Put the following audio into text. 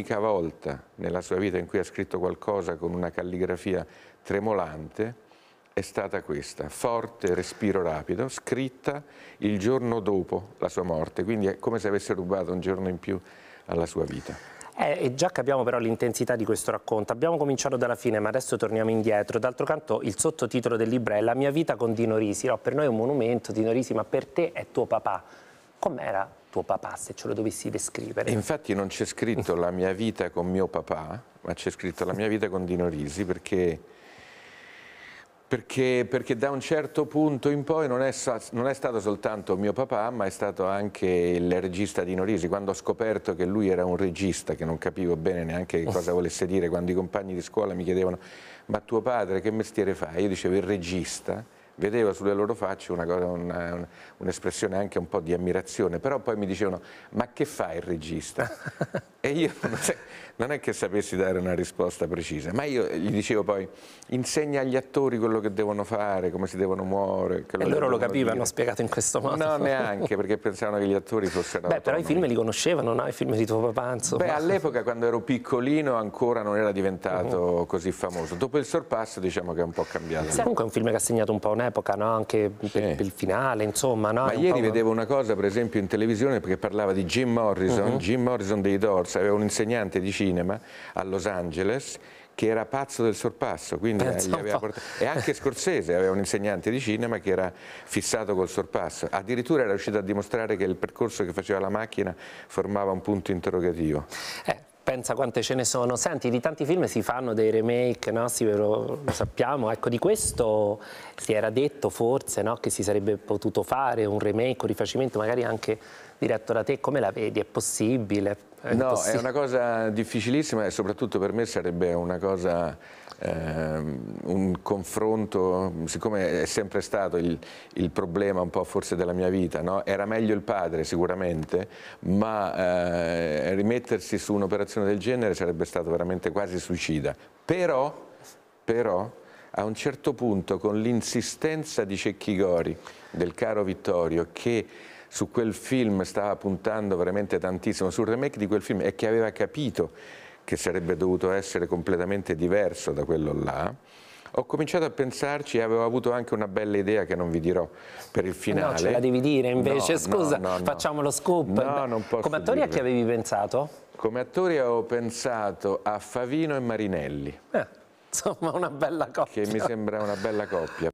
l'unica volta nella sua vita in cui ha scritto qualcosa con una calligrafia tremolante è stata questa, forte, respiro rapido, scritta il giorno dopo la sua morte, quindi è come se avesse rubato un giorno in più alla sua vita. Eh, già capiamo però l'intensità di questo racconto. Abbiamo cominciato dalla fine, ma adesso torniamo indietro. D'altro canto, il sottotitolo del libro è La mia vita con Dino Risi. No, per noi è un monumento, Dino Risi, ma per te è tuo papà. Com'era tuo papà, se ce lo dovessi descrivere? Infatti non c'è scritto la mia vita con mio papà, ma c'è scritto la mia vita con Dino Risi, perché perché, perché, da un certo punto in poi non è, non è, stato soltanto mio papà, ma è stato anche il regista Dino Risi. Quando ho scoperto che lui era un regista, che non capivo bene neanche cosa volesse dire, quando i compagni di scuola mi chiedevano ma tuo padre che mestiere fa? Io dicevo il regista vedevo sulle loro facce un'espressione un, un anche un po' di ammirazione, però poi mi dicevano ma che fa il regista? e io non è che sapessi dare una risposta precisa, ma io gli dicevo poi insegna agli attori quello che devono fare, come si devono muovere. E loro lo capivano, dire. spiegato in questo modo. No, neanche, perché pensavano che gli attori fossero Beh, però i film li conoscevano, no? I film di tuo papà, insomma. Beh, all'epoca quando ero piccolino ancora non era diventato uh -huh. così famoso. Dopo il sorpasso diciamo che è un po' cambiato. Sì, comunque è un film che ha segnato un po' un'epoca, no? Anche sì. per, il finale, insomma, no? Ma ieri vedevo una cosa, per esempio, in televisione perché parlava di Jim Morrison, uh -huh. Jim Morrison dei Doors, aveva un insegnante di cinema a Los Angeles che era pazzo del sorpasso, quindi portato... e anche Scorsese aveva un insegnante di cinema che era fissato col sorpasso, addirittura era riuscito a dimostrare che il percorso che faceva la macchina formava un punto interrogativo. Eh, pensa quante ce ne sono. Senti, di tanti film si fanno dei remake, no? sì, lo, lo, sappiamo. Ecco, di questo si era detto forse no? che si sarebbe potuto fare un remake, un rifacimento, magari anche diretto da te. Come la vedi? È possibile? È no, è una cosa difficilissima e soprattutto per me sarebbe una cosa, un confronto, siccome è sempre stato il, il, problema un po' forse della mia vita, no? era meglio il padre sicuramente, ma eh, rimettersi su un'operazione del genere sarebbe stato veramente quasi suicida. Però, però a un certo punto con l'insistenza di Cecchi Gori, del caro Vittorio, che su quel film stava puntando veramente tantissimo, sul remake di quel film e che aveva capito che sarebbe dovuto essere completamente diverso da quello là, ho cominciato a pensarci e avevo avuto anche una bella idea che non vi dirò per il finale. No, ce la devi dire invece, no, scusa, no, no, facciamo lo scoop. No, non posso Come dirlo. a chi avevi pensato? Come attori ho pensato a Favino e Marinelli. Eh, insomma una bella coppia. Che mi sembra una bella coppia.